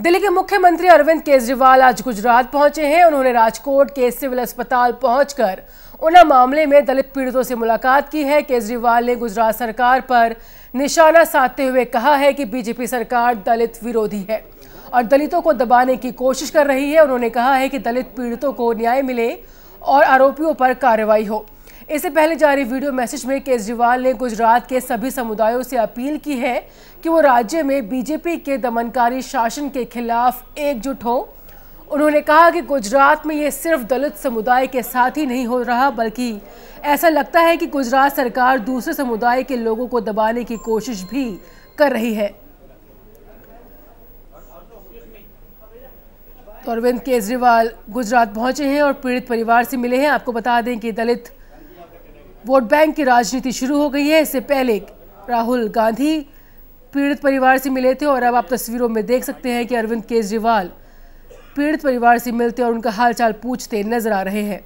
दिल्ली के मुख्यमंत्री अरविंद केजरीवाल आज गुजरात पहुँचे हैं। उन्होंने राजकोट के सिविल अस्पताल पहुंचकर उना मामले में दलित पीड़ितों से मुलाकात की है। केजरीवाल ने गुजरात सरकार पर निशाना साधते हुए कहा है कि बीजेपी सरकार दलित विरोधी है और दलितों को दबाने की कोशिश कर रही है। उन्होंने कहा है कि दलित पीड़ितों को न्याय मिले और आरोपियों पर कार्रवाई हो। इससे पहले जारी वीडियो मैसेज में केजरीवाल ने गुजरात के सभी समुदायों से अपील की है कि वो राज्य में बीजेपी के दमनकारी शासन के खिलाफ एकजुट हो। उन्होंने कहा कि गुजरात में ये सिर्फ़ दलित समुदाय के साथ ही नहीं हो रहा, बल्कि ऐसा लगता है कि गुजरात सरकार दूसरे समुदाय के लोगों को दबाने की कोशिश भी कर रही है। तो अरविंद केजरीवाल गुजरात पहुँचे हैं और पीड़ित परिवार से मिले हैं। आपको बता दें कि दलित वोट बैंक की राजनीति शुरू हो गई है। इससे पहले राहुल गांधी पीड़ित परिवार से मिले थे और अब आप तस्वीरों में देख सकते हैं कि अरविंद केजरीवाल पीड़ित परिवार से मिलते और उनका हालचाल पूछते नज़र आ रहे हैं।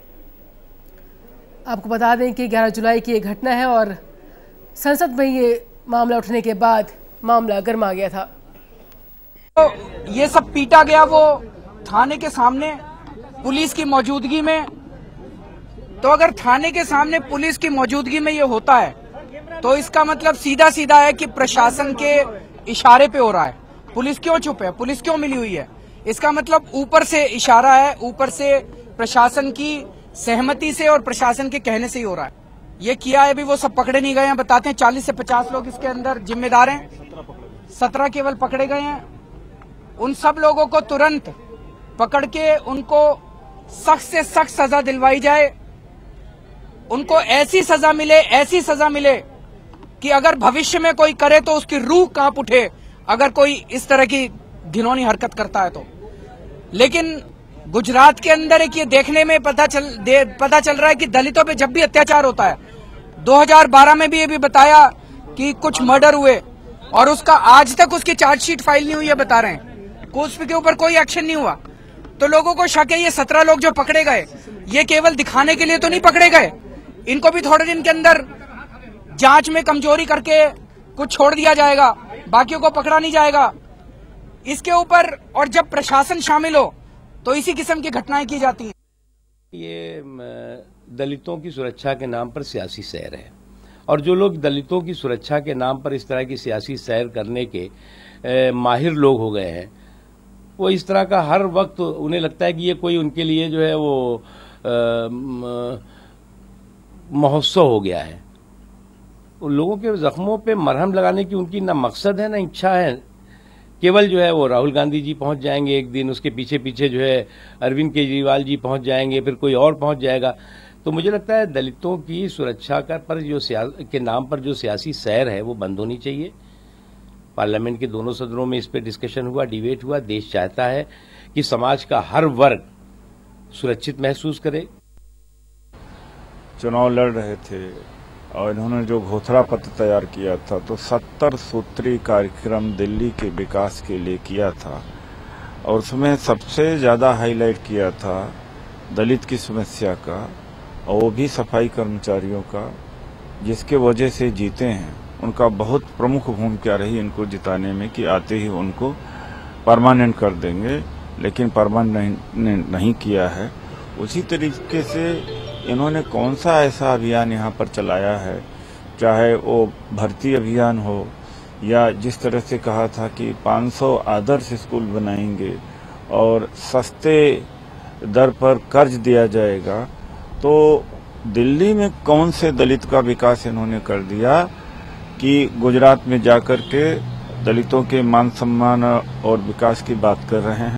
आपको बता दें कि 11 जुलाई की ये घटना है और संसद में ये मामला उठने के बाद मामला गर्मा गया था। तो ये सब पीटा गया वो थाने के सामने, पुलिस की मौजूदगी में। तो अगर थाने के सामने पुलिस की मौजूदगी में ये होता है तो इसका मतलब सीधा सीधा है कि प्रशासन के इशारे पे हो रहा है। पुलिस क्यों चुप है? पुलिस क्यों मिली हुई है? इसका मतलब ऊपर से इशारा है, ऊपर से प्रशासन की सहमति से और प्रशासन के कहने से ही हो रहा है। ये किया है, अभी वो सब पकड़े नहीं गए हैं, बताते हैं, चालीस से पचास लोग इसके अंदर जिम्मेदार हैं। सत्रह केवल पकड़े गए हैं। उन सब लोगों को तुरंत पकड़ के उनको सख्त से सख्त सजा दिलवाई जाए। उनको ऐसी सजा मिले ऐसी सजा मिले कि अगर भविष्य में कोई करे तो उसकी रूह काँप उठे अगर कोई इस तरह की घिनौनी हरकत करता है तो। लेकिन गुजरात के अंदर एक ये देखने में पता चल दे, पता चल रहा है कि दलितों पे जब भी अत्याचार होता है 2012 में भी ये भी बताया कि कुछ मर्डर हुए और उसका आज तक उसकी चार्जशीट फ़ाइल नहीं हुई है बता रहे हैं। उस के ऊपर कोई एक्शन नहीं हुआ। तो लोगों को शक है ये सत्रह लोग जो पकड़े गए ये केवल दिखाने के लिए तो नहीं पकड़े गए? इनको भी थोड़े दिन के अंदर जाँच में कमज़ोरी करके कुछ छोड़ दिया जाएगा बाकियों को पकड़ा नहीं जाएगा। इसके ऊपर और जब प्रशासन शामिल हो तो इसी किस्म की घटनाएँ की जाती हैं। ये दलितों की सुरक्षा के नाम पर सियासी सैर है। और जो लोग दलितों की सुरक्षा के नाम पर इस तरह की सियासी सैर करने के ए, माहिर लोग हो गए हैं वो इस तरह का हर वक्त उन्हें लगता है कि ये कोई उनके लिए जो है वो आ, महोत्सव हो गया है। उन लोगों के जख्मों पे मरहम लगाने की उनकी ना मकसद है, ना इच्छा है। केवल जो है वो राहुल गांधी जी पहुँच जाएँगे एक दिन, उसके पीछे पीछे जो है अरविंद केजरीवाल जी पहुँच जाएँगे, फिर कोई और पहुँच जाएगा। तो मुझे लगता है दलितों की सुरक्षा का पर जो के नाम पर जो सियासी सैर है, वो बंद होनी चाहिए। पार्लियामेंट के दोनों सदनों में इस पर डिस्कशन हुआ, डिबेट हुआ, देश चाहता है कि समाज का हर वर्ग सुरक्षित महसूस करे। चुनाव लड़ रहे थे और इन्होंने जो घोषणा पत्र तैयार किया था तो सत्तर सूत्री कार्यक्रम दिल्ली के विकास के लिए किया था। और उसमें सबसे ज़्यादा हाईलाइट किया था दलित की समस्या का और वो भी सफ़ाई कर्मचारियों का जिसके वजह से जीते हैं। उनका बहुत प्रमुख भूमिका रही इनको जिताने में कि आते ही उनको परमानेंट कर देंगे लेकिन परमानेंट नहीं, किया है। उसी तरीके से इन्होंने कौन सा ऐसा अभियान यहाँ पर चलाया है? चाहे वो भर्ती अभियान हो, या जिस तरह से कहा था कि 500 आदर्श स्कूल बनाएँगे और सस्ते दर पर कर्ज दिया जाएगा तो दिल्ली में कौन से दलित का विकास इन्होंने कर दिया कि गुजरात में जाकर के दलितों के मान सम्मान और विकास की बात कर रहे हैं?